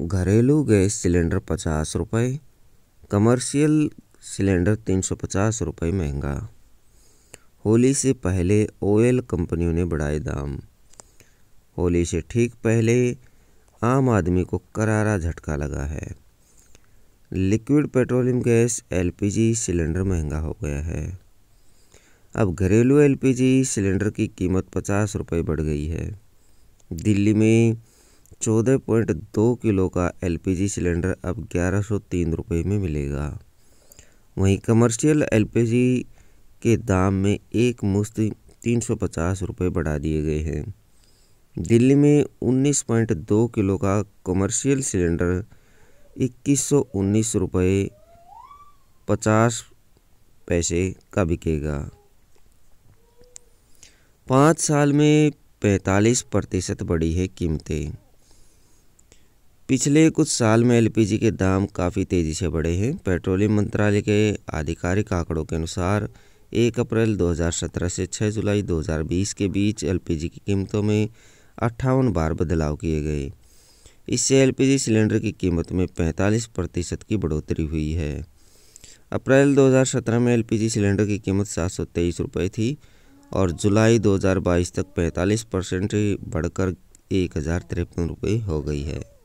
घरेलू gas cylinder पचास रुपये, कमर्शियल सिलेंडर तीन सौ पचास रुपये महँगा। होली से पहले ऑयल कंपनियों ने बढ़ाए दाम। होली से ठीक पहले आम आदमी को करारा झटका लगा है। Liquid petroleum gas LPG cylinder महँगा हो गया है। अब घरेलू एलपीजी सिलेंडर की कीमत पचास रुपये बढ़ गई है। दिल्ली में चौदह पॉइंट दो किलो का एलपीजी सिलेंडर अब ग्यारह सौ तीन रुपये में मिलेगा। वहीं कमर्शियल एलपीजी के दाम में एक मुश्त तीन सौ पचास रुपये बढ़ा दिए गए हैं। दिल्ली में उन्नीस पॉइंट दो किलो का कमर्शियल सिलेंडर इक्कीस सौ उन्नीस रुपये पचास पैसे का बिकेगा। पाँच साल में पैंतालीस प्रतिशत बढ़ी है कीमतें। पिछले कुछ साल में एलपीजी के दाम काफ़ी तेज़ी से बढ़े हैं। पेट्रोलियम मंत्रालय के आधिकारिक आंकड़ों के अनुसार 1 अप्रैल 2017 से 6 जुलाई 2020 के बीच एलपीजी की कीमतों में अट्ठावन बार बदलाव किए गए। इससे एलपीजी सिलेंडर की कीमत में 45 प्रतिशत की बढ़ोतरी हुई है। अप्रैल 2017 में एलपीजी सिलेंडर की कीमत सात सौ तेईस रुपये थी और जुलाई 2022 तक 45 परसेंट बढ़कर एक हज़ार तिरपन रुपये हो गई है।